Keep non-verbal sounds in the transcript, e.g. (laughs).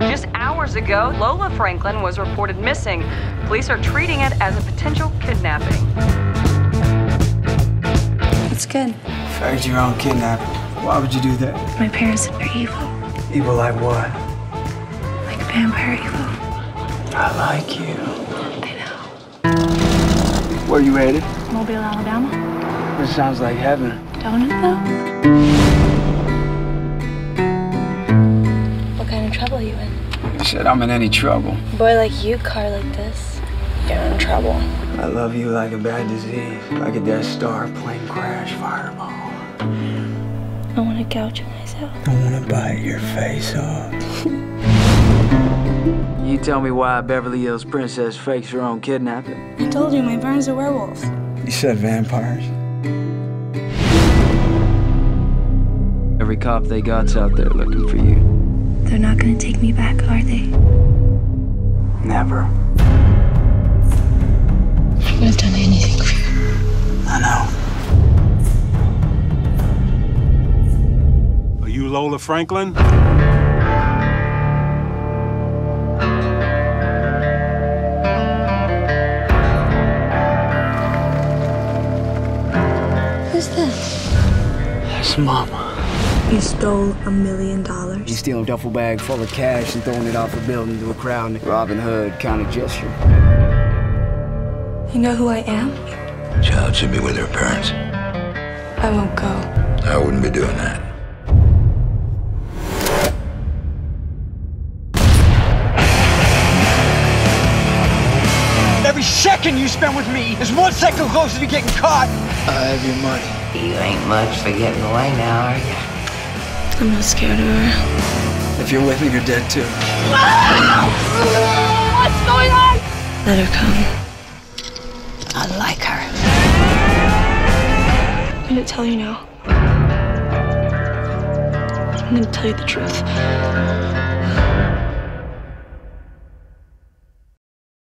Just hours ago, Lola Franklin was reported missing. Police are treating it as a potential kidnapping. It's good. Faked your own kidnapping. Why would you do that? My parents are evil, Evil like what? like a vampire evil. I like you. I know. Where are you headed? Mobile, Alabama. This sounds like heaven. Don't it though? Said I'm in any trouble. Boy like you, car like this, you're in trouble. I love you like a bad disease, like a Death Star, plane crash, fireball. I want to gouge myself. I wanna bite your face off. (laughs) you tell me why Beverly Hills Princess fakes her own kidnapping. I told you my parents are werewolves. You said vampires. Every cop they got's out there looking for you. They're not gonna take me back, are they? Never. I would have done anything for you. I know. Are you Lola Franklin? Who's this? That's Mama. You stole a million You dollars. steal a duffel bag full of cash and throwing it off a building to a crowd Robin Hood kind of gesture. You know who I am? Child should be with her parents. I won't go. I wouldn't be doing that. Every second you spend with me is one second closer to getting caught. I have your money. You ain't much for getting away now, are you? I'm not scared of her. If you're with me, you're dead too. Let her come. I like her. I'm gonna tell you now. I'm gonna tell you the truth.